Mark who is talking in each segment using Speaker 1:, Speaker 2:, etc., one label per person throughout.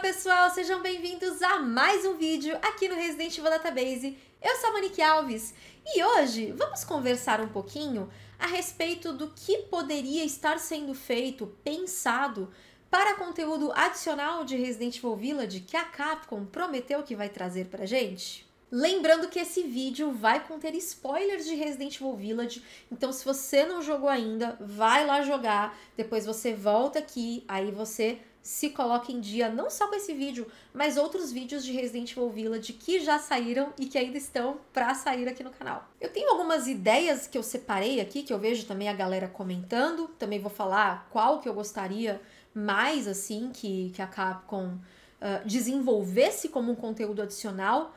Speaker 1: pessoal, sejam bem-vindos a mais um vídeo aqui no Resident Evil Database. Eu sou a Monique Alves e hoje vamos conversar um pouquinho a respeito do que poderia estar sendo feito, pensado para conteúdo adicional de Resident Evil Village que a Capcom prometeu que vai trazer pra gente. Lembrando que esse vídeo vai conter spoilers de Resident Evil Village, então se você não jogou ainda, vai lá jogar, depois você volta aqui, aí você se coloca em dia não só com esse vídeo, mas outros vídeos de Resident Evil Village que já saíram e que ainda estão para sair aqui no canal. Eu tenho algumas ideias que eu separei aqui, que eu vejo também a galera comentando, também vou falar qual que eu gostaria mais assim que, que a Capcom uh, desenvolvesse como um conteúdo adicional.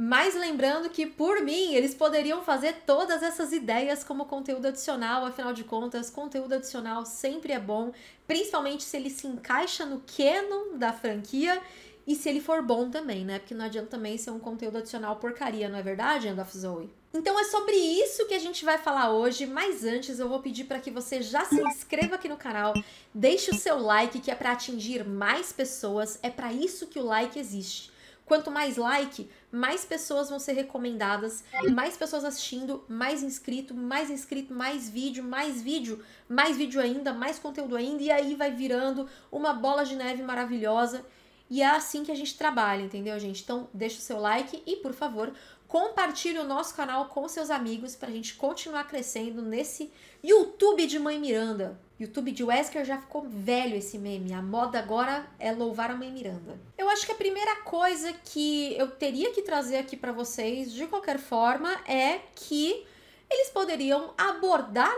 Speaker 1: Mas lembrando que, por mim, eles poderiam fazer todas essas ideias como conteúdo adicional, afinal de contas, conteúdo adicional sempre é bom, principalmente se ele se encaixa no canon da franquia e se ele for bom também, né? Porque não adianta também ser um conteúdo adicional porcaria, não é verdade, End of Zoe? Então é sobre isso que a gente vai falar hoje, mas antes eu vou pedir para que você já se inscreva aqui no canal, deixe o seu like que é para atingir mais pessoas, é para isso que o like existe. Quanto mais like, mais pessoas vão ser recomendadas, mais pessoas assistindo, mais inscrito, mais inscrito, mais vídeo, mais vídeo, mais vídeo ainda, mais conteúdo ainda, e aí vai virando uma bola de neve maravilhosa. E é assim que a gente trabalha, entendeu, gente? Então, deixa o seu like e, por favor, compartilhe o nosso canal com seus amigos para a gente continuar crescendo nesse YouTube de Mãe Miranda. YouTube de Wesker já ficou velho esse meme. A moda agora é louvar a Mãe Miranda. Eu acho que a primeira coisa que eu teria que trazer aqui para vocês, de qualquer forma, é que eles poderiam abordar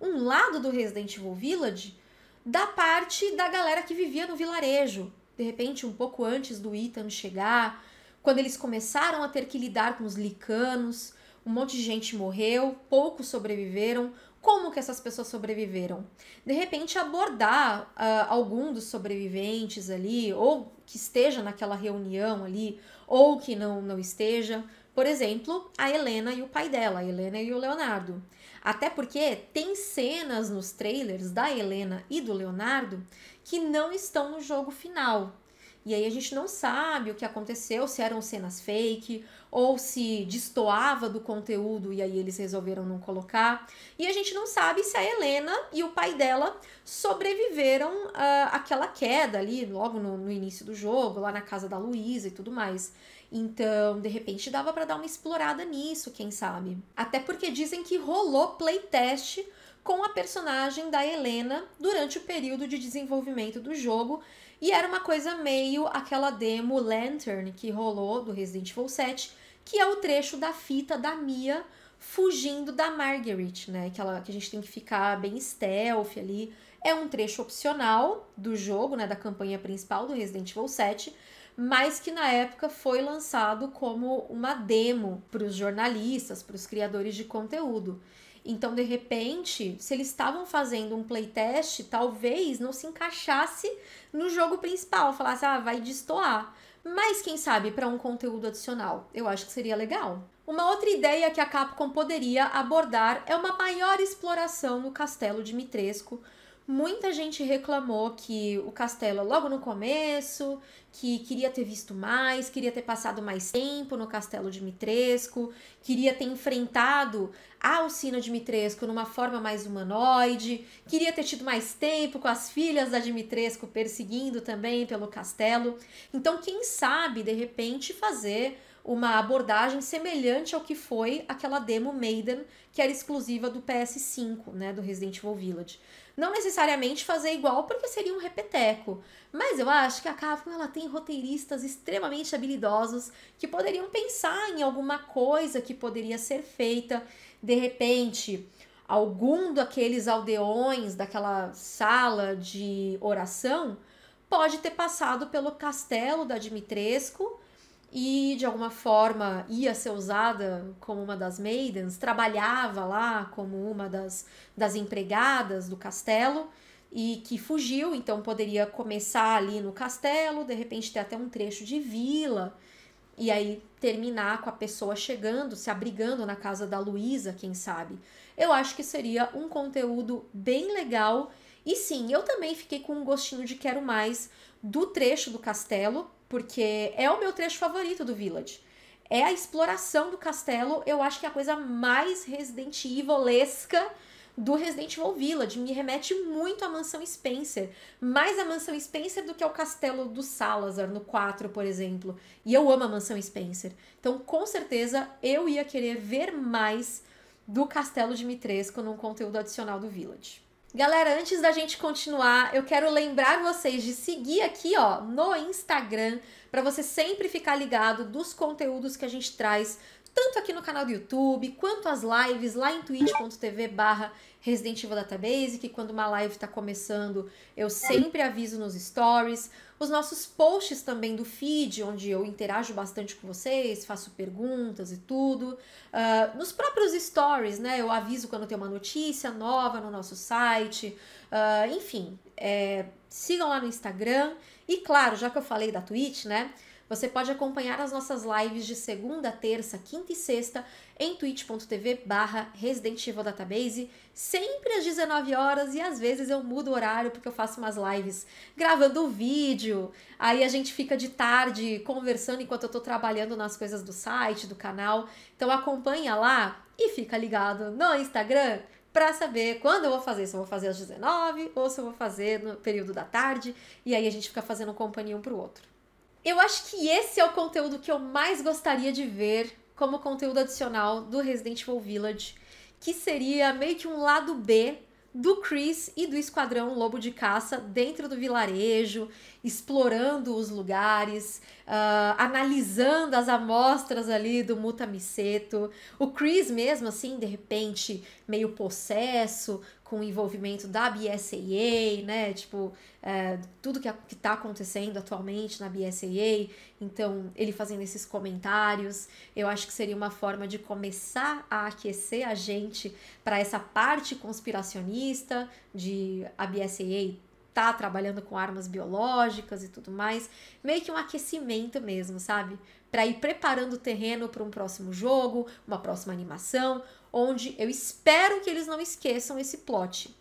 Speaker 1: um lado do Resident Evil Village da parte da galera que vivia no vilarejo. De repente, um pouco antes do Ethan chegar, quando eles começaram a ter que lidar com os licanos, um monte de gente morreu, poucos sobreviveram. Como que essas pessoas sobreviveram? De repente, abordar uh, algum dos sobreviventes ali, ou que esteja naquela reunião ali, ou que não, não esteja. Por exemplo, a Helena e o pai dela, a Helena e o Leonardo. Até porque tem cenas nos trailers da Helena e do Leonardo que não estão no jogo final. E aí a gente não sabe o que aconteceu, se eram cenas fake ou se destoava do conteúdo e aí eles resolveram não colocar. E a gente não sabe se a Helena e o pai dela sobreviveram uh, àquela queda ali logo no, no início do jogo, lá na casa da Luísa e tudo mais. Então, de repente, dava para dar uma explorada nisso, quem sabe? Até porque dizem que rolou playtest com a personagem da Helena durante o período de desenvolvimento do jogo e era uma coisa meio aquela demo Lantern que rolou do Resident Evil 7, que é o trecho da fita da Mia fugindo da Marguerite, né? Que, ela, que a gente tem que ficar bem stealth ali. É um trecho opcional do jogo, né? Da campanha principal do Resident Evil 7, mas que na época foi lançado como uma demo para os jornalistas, para os criadores de conteúdo. Então, de repente, se eles estavam fazendo um playtest, talvez não se encaixasse no jogo principal, falasse, ah, vai destoar. Mas quem sabe para um conteúdo adicional? Eu acho que seria legal. Uma outra ideia que a Capcom poderia abordar é uma maior exploração no castelo de Mitresco, Muita gente reclamou que o castelo logo no começo, que queria ter visto mais, queria ter passado mais tempo no castelo de Mitresco, queria ter enfrentado a Alcina de Mitresco numa forma mais humanoide, queria ter tido mais tempo com as filhas da Dimitrescu perseguindo também pelo castelo. Então, quem sabe, de repente, fazer uma abordagem semelhante ao que foi aquela demo Maiden, que era exclusiva do PS5, né, do Resident Evil Village. Não necessariamente fazer igual, porque seria um repeteco. Mas eu acho que a Capcom ela tem roteiristas extremamente habilidosos que poderiam pensar em alguma coisa que poderia ser feita. De repente, algum daqueles aldeões daquela sala de oração pode ter passado pelo castelo da Dimitrescu e de alguma forma ia ser usada como uma das maidens, trabalhava lá como uma das, das empregadas do castelo e que fugiu, então poderia começar ali no castelo, de repente ter até um trecho de vila e aí terminar com a pessoa chegando, se abrigando na casa da Luísa, quem sabe. Eu acho que seria um conteúdo bem legal E sim, eu também fiquei com um gostinho de quero mais do trecho do castelo, porque é o meu trecho favorito do Village. É a exploração do castelo, eu acho que é a coisa mais Resident Evilesca do Resident Evil Village. Me remete muito à Mansão Spencer. Mais a Mansão Spencer do que ao castelo do Salazar, no 4, por exemplo. E eu amo a Mansão Spencer. Então, com certeza, eu ia querer ver mais do Castelo de Mitresco num conteúdo adicional do Village. Galera, antes da gente continuar, eu quero lembrar vocês de seguir aqui, ó, no Instagram, para você sempre ficar ligado dos conteúdos que a gente traz tanto aqui no canal do YouTube, quanto as lives lá em twitch.tv barra Database, que quando uma live está começando, eu sempre aviso nos stories. Os nossos posts também do feed, onde eu interajo bastante com vocês, faço perguntas e tudo. Uh, nos próprios stories, né? Eu aviso quando tem uma notícia nova no nosso site. Uh, enfim, é, sigam lá no Instagram. E claro, já que eu falei da Twitch, né? Você pode acompanhar as nossas lives de segunda, terça, quinta e sexta em twitch.tv barra Resident Evil Database, sempre às 19 horas e às vezes eu mudo o horário porque eu faço umas lives gravando vídeo, aí a gente fica de tarde conversando enquanto eu tô trabalhando nas coisas do site, do canal, então acompanha lá e fica ligado no Instagram para saber quando eu vou fazer, se eu vou fazer às 19 ou se eu vou fazer no período da tarde, e aí a gente fica fazendo companhia um pro outro. Eu acho que esse é o conteúdo que eu mais gostaria de ver como conteúdo adicional do Resident Evil Village, que seria meio que um lado B do Chris e do Esquadrão Lobo de Caça dentro do vilarejo, explorando os lugares, uh, analisando as amostras ali do Mutamiceto. O Chris mesmo, assim, de repente, meio possesso, com o envolvimento da BSAA, né? Tipo, é, tudo que, que tá acontecendo atualmente na BSAA. Então, ele fazendo esses comentários, eu acho que seria uma forma de começar a aquecer a gente para essa parte conspiracionista de a BSAA tá trabalhando com armas biológicas e tudo mais, meio que um aquecimento mesmo, sabe? Para ir preparando o terreno para um próximo jogo, uma próxima animação, onde eu espero que eles não esqueçam esse plot.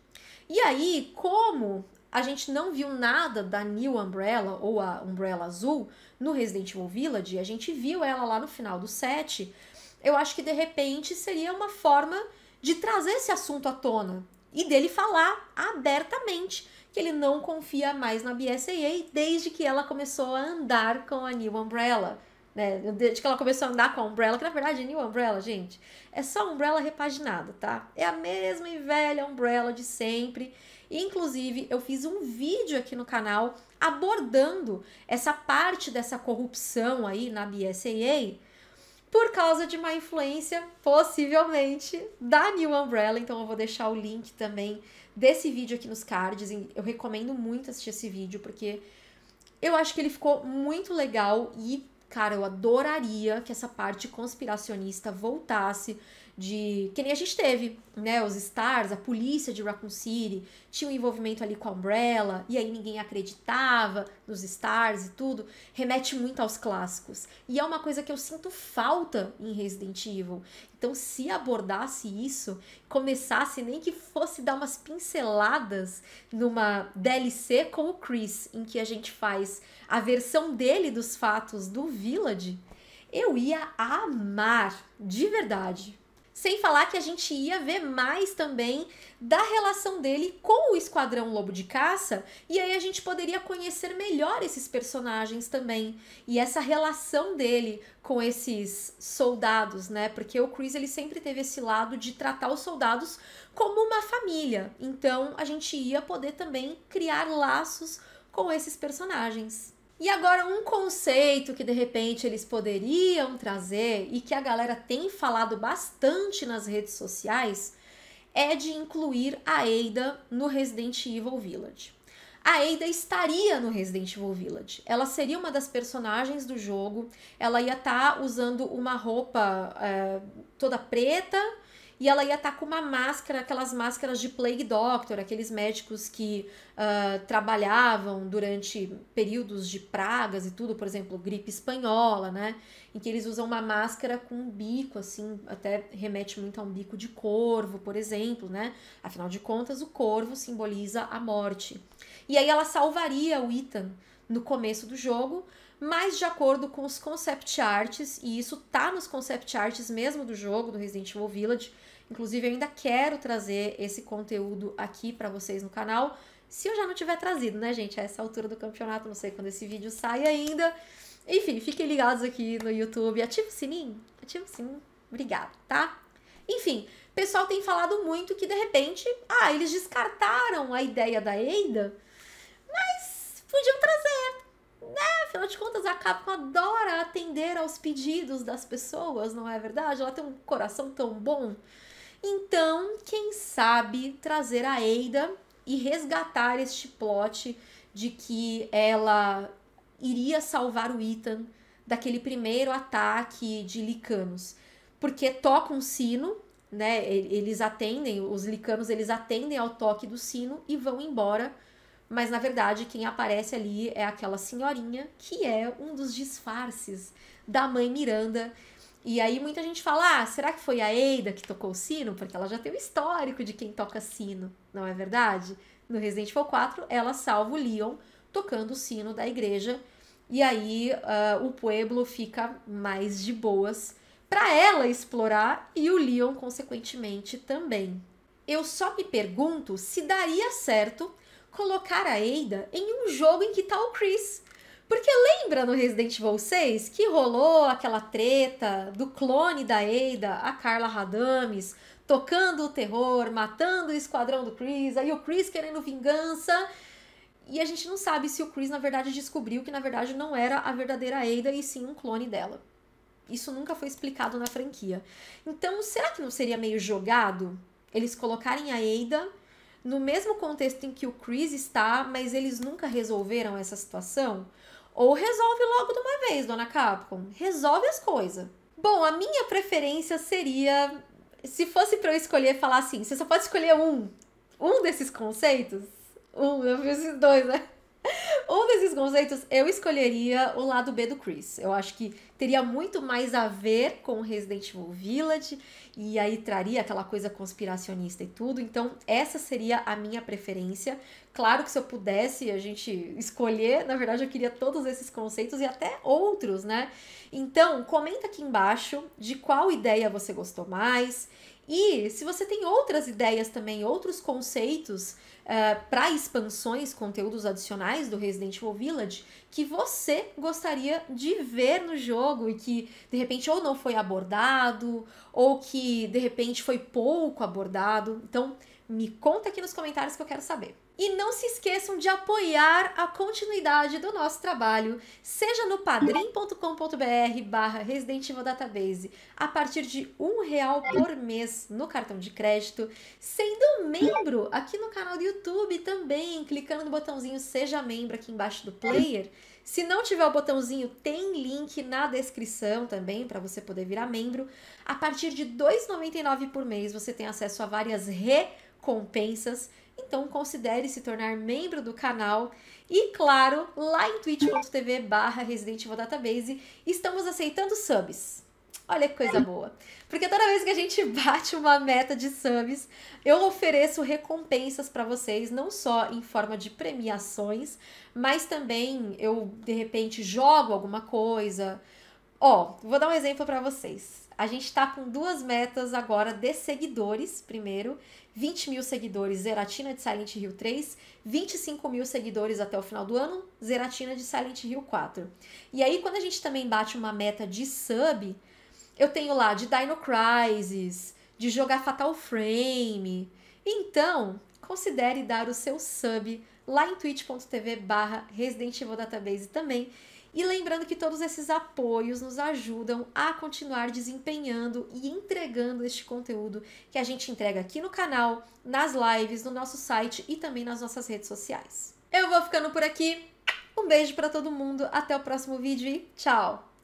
Speaker 1: E aí, como a gente não viu nada da New Umbrella ou a Umbrella Azul no Resident Evil Village, a gente viu ela lá no final do set, eu acho que de repente seria uma forma de trazer esse assunto à tona e dele falar abertamente que ele não confia mais na BSAA desde que ela começou a andar com a New Umbrella. Né? Desde que ela começou a andar com a Umbrella, que na verdade é New Umbrella, gente, é só Umbrella repaginada, tá? É a mesma e velha Umbrella de sempre. Inclusive, eu fiz um vídeo aqui no canal abordando essa parte dessa corrupção aí na BSAA por causa de uma influência, possivelmente, da New Umbrella. Então, eu vou deixar o link também desse vídeo aqui nos cards. Eu recomendo muito assistir esse vídeo, porque eu acho que ele ficou muito legal e, cara, eu adoraria que essa parte conspiracionista voltasse de que nem a gente teve, né? Os Stars, a polícia de Raccoon City tinha um envolvimento ali com a Umbrella e aí ninguém acreditava nos Stars e tudo. Remete muito aos clássicos. E é uma coisa que eu sinto falta em Resident Evil. Então, se abordasse isso, começasse nem que fosse dar umas pinceladas numa DLC com o Chris, em que a gente faz a versão dele dos fatos do Village, eu ia amar de verdade. Sem falar que a gente ia ver mais também da relação dele com o Esquadrão Lobo de Caça, e aí a gente poderia conhecer melhor esses personagens também. E essa relação dele com esses soldados, né? Porque o Chris ele sempre teve esse lado de tratar os soldados como uma família. Então a gente ia poder também criar laços com esses personagens. E agora, um conceito que de repente eles poderiam trazer e que a galera tem falado bastante nas redes sociais é de incluir a Ada no Resident Evil Village. A Ada estaria no Resident Evil Village. Ela seria uma das personagens do jogo. Ela ia estar tá usando uma roupa é, toda preta e ela ia estar tá com uma máscara, aquelas máscaras de Plague Doctor, aqueles médicos que uh, trabalhavam durante períodos de pragas e tudo, por exemplo, gripe espanhola, né? Em que eles usam uma máscara com um bico, assim, até remete muito a um bico de corvo, por exemplo, né? Afinal de contas, o corvo simboliza a morte. E aí ela salvaria o Ethan no começo do jogo, mas de acordo com os concept arts, e isso tá nos concept arts mesmo do jogo, do Resident Evil Village, inclusive eu ainda quero trazer esse conteúdo aqui para vocês no canal, se eu já não tiver trazido, né, gente, a essa altura do campeonato, não sei quando esse vídeo sai ainda. Enfim, fiquem ligados aqui no YouTube, ativa o sininho, ativa o sininho, obrigado, tá? Enfim, pessoal tem falado muito que de repente, ah, eles descartaram a ideia da Eida, mas podiam trazer né? Afinal de contas, a Capcom adora atender aos pedidos das pessoas, não é verdade? Ela tem um coração tão bom. Então, quem sabe trazer a Eida e resgatar este plot de que ela iria salvar o Ethan daquele primeiro ataque de licanos. Porque toca um sino, né? Eles atendem, os licanos eles atendem ao toque do sino e vão embora mas na verdade quem aparece ali é aquela senhorinha que é um dos disfarces da mãe Miranda. E aí muita gente fala: ah, será que foi a Eida que tocou o sino? Porque ela já tem o histórico de quem toca sino, não é verdade? No Resident Evil 4, ela salva o Leon tocando o sino da igreja. E aí uh, o Pueblo fica mais de boas para ela explorar e o Leon, consequentemente, também. Eu só me pergunto se daria certo colocar a Ada em um jogo em que tá o Chris. Porque lembra no Resident Evil 6 que rolou aquela treta do clone da Ada, a Carla Radames, tocando o terror, matando o esquadrão do Chris, aí o Chris querendo vingança. E a gente não sabe se o Chris na verdade descobriu que na verdade não era a verdadeira Ada e sim um clone dela. Isso nunca foi explicado na franquia. Então, será que não seria meio jogado eles colocarem a Ada no mesmo contexto em que o Chris está, mas eles nunca resolveram essa situação? Ou resolve logo de uma vez, dona Capcom? Resolve as coisas. Bom, a minha preferência seria. Se fosse para eu escolher, falar assim: você só pode escolher um. Um desses conceitos. Um, eu fiz dois, né? Um desses conceitos, eu escolheria o lado B do Chris. Eu acho que teria muito mais a ver com Resident Evil Village e aí traria aquela coisa conspiracionista e tudo. Então, essa seria a minha preferência. Claro que se eu pudesse a gente escolher, na verdade eu queria todos esses conceitos e até outros, né? Então, comenta aqui embaixo de qual ideia você gostou mais. E se você tem outras ideias também, outros conceitos uh, eh, para expansões, conteúdos adicionais do Resident Evil Village, que você gostaria de ver no jogo e que de repente ou não foi abordado, ou que de repente foi pouco abordado. Então, me conta aqui nos comentários que eu quero saber. E não se esqueçam de apoiar a continuidade do nosso trabalho, seja no padrim.com.br barra Resident Evil Database, a partir de um real por mês no cartão de crédito, sendo membro aqui no canal do YouTube também, clicando no botãozinho Seja Membro aqui embaixo do player. Se não tiver o botãozinho, tem link na descrição também para você poder virar membro. A partir de R$ 2,99 por mês, você tem acesso a várias recompensas então considere se tornar membro do canal. E claro, lá em twitch.tv barra Resident Evil Database, estamos aceitando subs. Olha que coisa boa. Porque toda vez que a gente bate uma meta de subs, eu ofereço recompensas para vocês, não só em forma de premiações, mas também eu de repente jogo alguma coisa. Ó, vou dar um exemplo para vocês. A gente tá com duas metas agora de seguidores, primeiro. 20 mil seguidores, Zeratina de Silent Hill 3. 25 mil seguidores até o final do ano, Zeratina de Silent Hill 4. E aí, quando a gente também bate uma meta de sub, eu tenho lá de Dino Crisis, de jogar Fatal Frame. Então, considere dar o seu sub lá em twitch.tv barra Resident Evil Database também e lembrando que todos esses apoios nos ajudam a continuar desempenhando e entregando este conteúdo que a gente entrega aqui no canal, nas lives, no nosso site e também nas nossas redes sociais. Eu vou ficando por aqui. Um beijo para todo mundo, até o próximo vídeo e tchau!